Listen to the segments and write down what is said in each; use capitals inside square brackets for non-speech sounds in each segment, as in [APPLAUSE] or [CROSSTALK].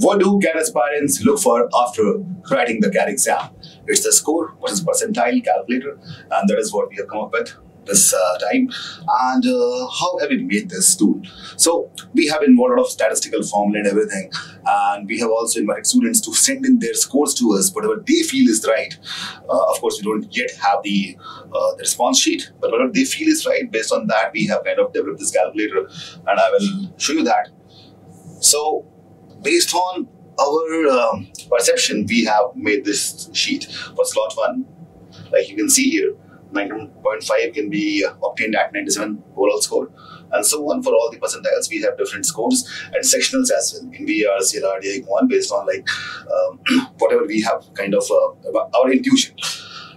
What do CAT aspirants look for after writing the CAT exam? It's the score, what is percentile calculator, and that is what we have come up with this uh, time. And uh, how have we made this tool? So we have involved a lot of statistical formula and everything, and we have also invited students to send in their scores to us, whatever they feel is right. Uh, of course, we don't yet have the, uh, the response sheet, but whatever they feel is right, based on that, we have kind of developed this calculator, and I will show you that. So based on our um, perception, we have made this sheet for slot one. Like you can see here, 91.5 can be obtained at 97 overall score, and so on for all the percentiles. We have different scores and sectionals as well in VAR, CLR, DI1 based on like um, [CLEARS THROAT] whatever we have kind of uh, our intuition.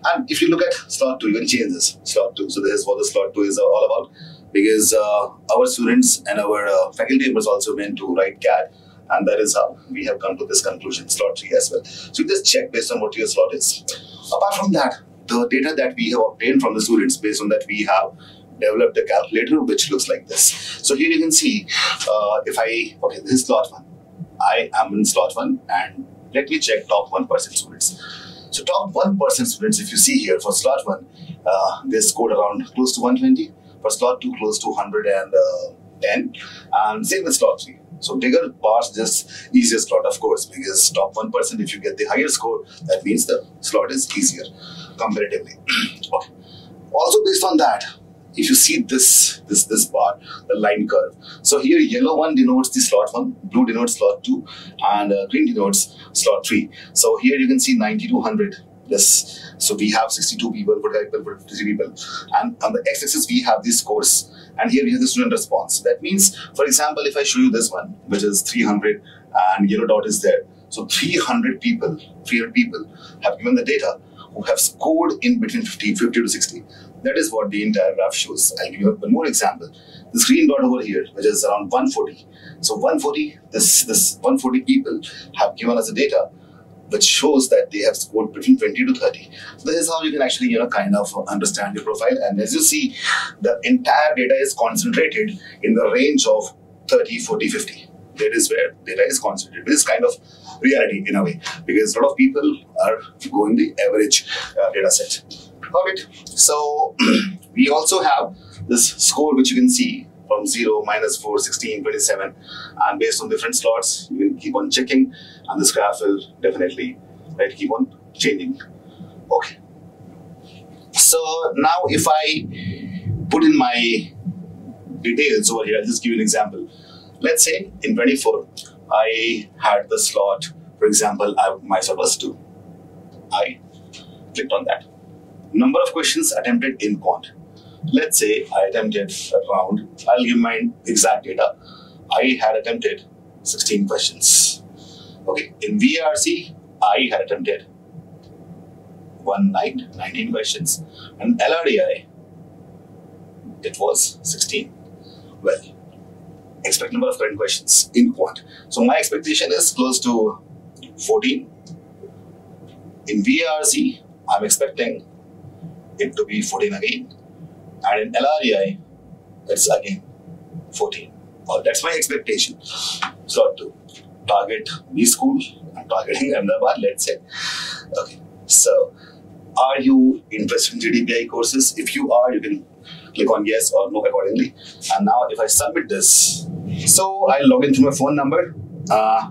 And if you look at slot two, you can change this slot two. So this is what the slot two is all about because uh, our students and our uh, faculty members also went to write CAT and that is how we have come to this conclusion, slot 3 as well. So just check based on what your slot is. Apart from that, the data that we have obtained from the students, based on that we have developed a calculator which looks like this. So here you can see, uh, if I, okay, this is slot 1. I am in slot 1 and let me check top 1% students. So top 1% students, if you see here for slot 1, uh, they scored around close to 120. For slot 2, close to 110. And same with slot 3. So bigger bars, just easier slot, of course, because top 1%, if you get the higher score, that means the slot is easier comparatively. [CLEARS THROAT] okay. Also based on that, if you see this this this bar, the line curve. So here yellow one denotes the slot one, blue denotes slot two, and uh, green denotes slot three. So here you can see 90 to 100. Yes. So we have 62 people, 45 people, 53 people. And on the x-axis, we have these scores and here we have the student response. That means, for example, if I show you this one, which is 300 and yellow dot is there. So 300 people, 300 people have given the data who have scored in between 50, 50 to 60. That is what the entire graph shows. I'll give you one more example. This green dot over here, which is around 140. So 140, this, this 140 people have given us the data which shows that they have scored between 20 to 30. So this is how you can actually, you know, kind of understand your profile. And as you see, the entire data is concentrated in the range of 30, 40, 50. That is where data is concentrated. This is kind of reality in a way because a lot of people are going the average uh, data set. All right. So [CLEARS THROAT] we also have this score which you can see from 0, minus 4, 16, 27. And based on different slots, you can keep on checking and this graph will definitely right, keep on changing. Okay. So now if I put in my details over here, I'll just give you an example. Let's say in 24, I had the slot, for example, I, my slot was 2. I clicked on that. Number of questions attempted in quant let's say I attempted around, I'll give my exact data. I had attempted 16 questions. Okay, in VARC, I had attempted one night, 19 questions. And LRDI, it was 16. Well, expect number of current questions in quant. So my expectation is close to 14. In VARC, I'm expecting it to be 14 again. And in LRDI, it's again 14. Well, that's my expectation. So to target B school, I'm targeting Ahmedabad, let's say. Okay. So are you interested in GDPI courses? If you are, you can click on yes or no accordingly. And now if I submit this, so I log into my phone number. Uh,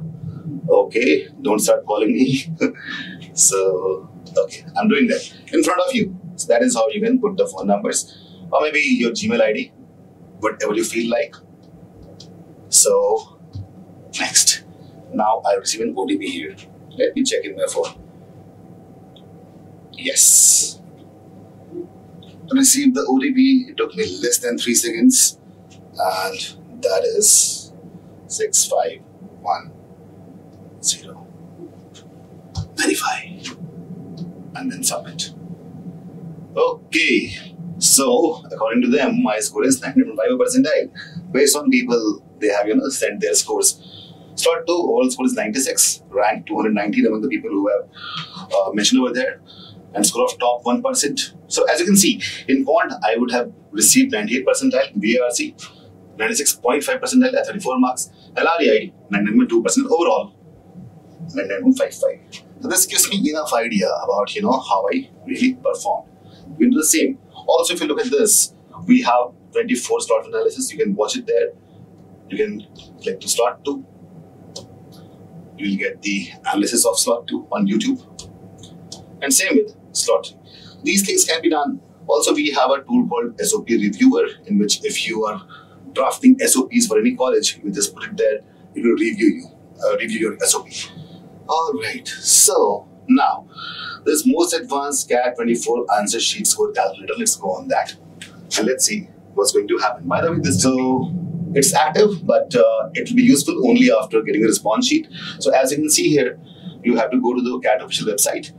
okay, don't start calling me. [LAUGHS] so, okay, I'm doing that in front of you. So that is how you can put the phone numbers or maybe your Gmail ID, whatever you feel like. So, next. Now I receive an OTP here. Let me check in my phone. Yes. I Received the OTP. It took me less than three seconds. And that is 6510. Verify. And then submit. Okay. So, according to them, my score is 905 percentile. Based on people, they have, you know, sent their scores. Slot 2, overall score is 96, ranked 219 among the people who have uh, mentioned over there, and score of top 1%. So, as you can see, in quant, I would have received 98 percentile, VARC, 96.5 percentile at 34 marks, LRDI, 9.2% overall, 99.55. So this gives me enough idea about you know how I really performed. We do the same. Also, if you look at this, we have 24 slot analysis. You can watch it there. You can click to slot 2. You will get the analysis of slot 2 on YouTube. And same with slot 3. These things can be done. Also, we have a tool called SOP Reviewer, in which if you are drafting SOPs for any college, you just put it there. It will review you, uh, review your SOP. All right. So now, this most advanced CAT24 answer sheet score calculator. Let's go on that, and let's see what's going to happen. By the way, this so it's active, but uh, it will be useful only after getting the response sheet. So as you can see here, you have to go to the CAT official website.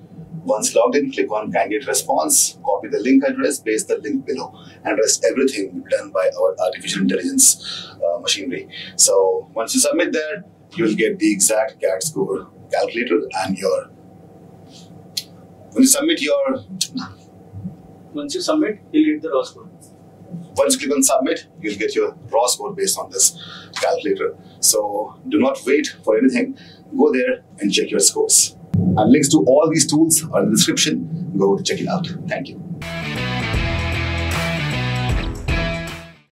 Once logged in, click on candidate response, copy the link address, paste the link below, and rest everything done by our artificial intelligence uh, machinery. So once you submit there, you will get the exact CAT score calculator and your when you submit your Once you submit, you'll get the raw score. once you click on submit, you'll get your raw score based on this calculator. So do not wait for anything. Go there and check your scores. And links to all these tools are in the description. Go check it out. Thank you.